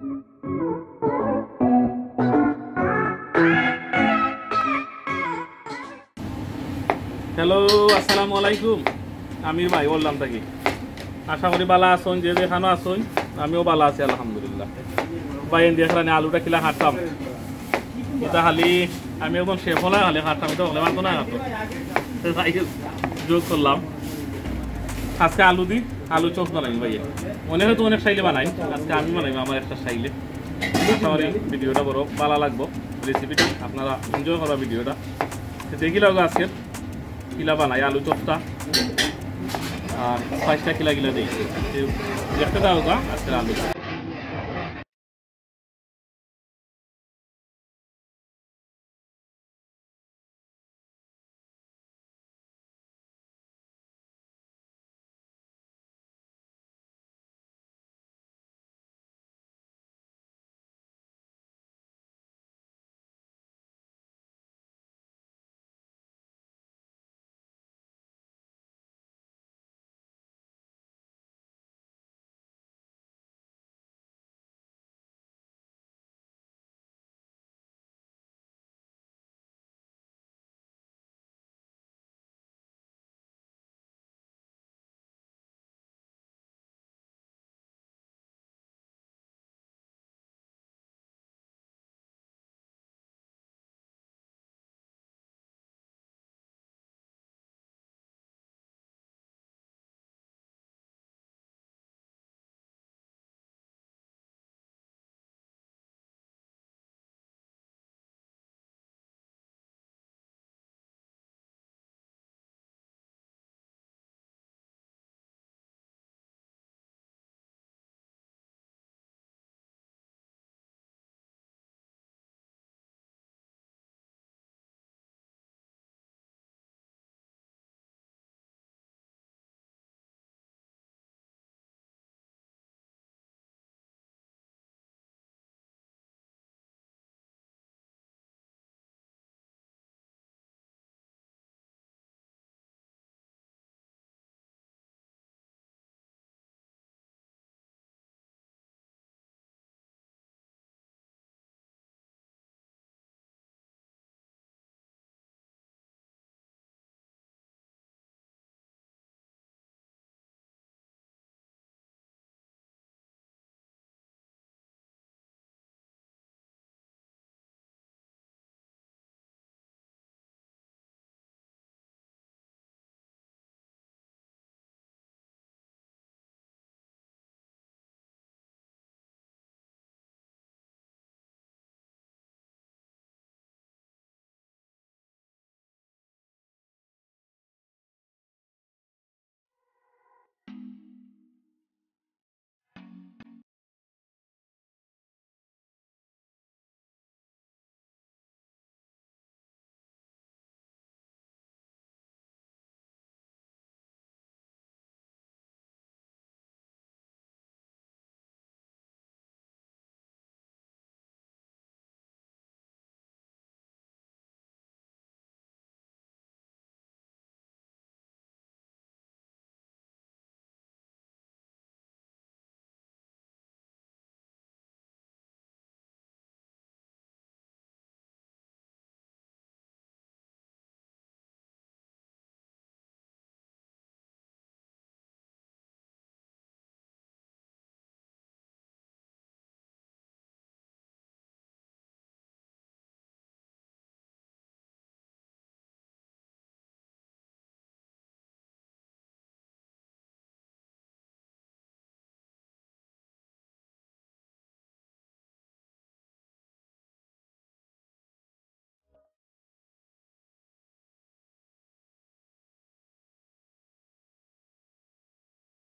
Hello আসসালামু আলাইকুম। আমির ভাই, বললাম থাকি আশা করি বালা আসুন যে যেখানে আসুন আমিও বালা আছি, আলহামদুলিল্লাহ। ভাই এন দিয়ে আলুটা কিলা হাঁটতাম। এটা খালি আমি একদম শেফ হলে খালি হাঁটতাম, এটা হলে মানতো না যোগ করলাম। আজকে আলু দি আলু চপ বানাই ভাই অনেক হয়তো অনেক সাইলে বানাই। আজকে আমি বানাই আমার একটা সাইলে আশা ভিডিওটা বড় ভালো লাগবো। রেসিপিটা আপনারা এনজয় করা ভিডিওটা। দেখি লাগো আজকে কিলা বানাই আলু চপটা আর পাঁচটা কিলা কিলা দিই। দেখতে দাও আজকের আলু